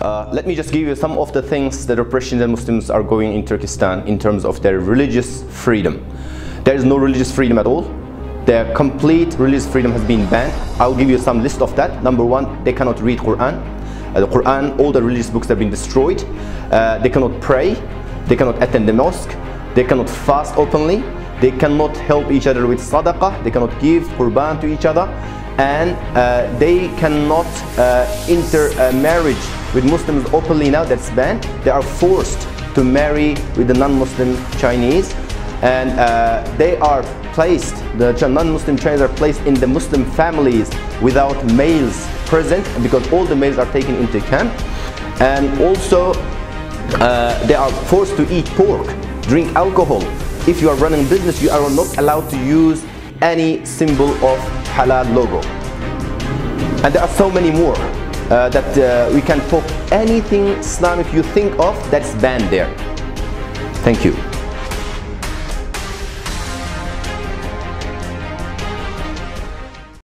Uh, let me just give you some of the things that oppression that Muslims are going in Turkestan in terms of their religious freedom. There is no religious freedom at all. Their complete religious freedom has been banned. I'll give you some list of that. Number one, they cannot read Quran. Uh, the Quran, all the religious books have been destroyed. Uh, they cannot pray. They cannot attend the mosque. They cannot fast openly. They cannot help each other with sadaqah. They cannot give Qurban to each other. And uh, they cannot uh, enter a marriage with Muslims openly now, that's banned. They are forced to marry with the non-Muslim Chinese and uh, they are placed, the non-Muslim Chinese are placed in the Muslim families without males present because all the males are taken into camp and also uh, they are forced to eat pork, drink alcohol. If you are running business, you are not allowed to use any symbol of halal logo. And there are so many more uh, that uh, we can talk anything Islamic you think of that's banned there. Thank you.